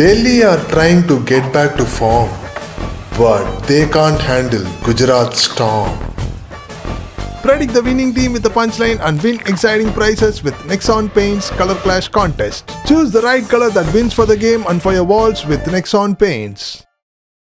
Delhi are trying to get back to form, but they can't handle Gujarat's storm. Predict the winning team with the punchline and win exciting prizes with Nexon Paints Color Clash contest. Choose the right color that wins for the game and for your walls with Nexon Paints.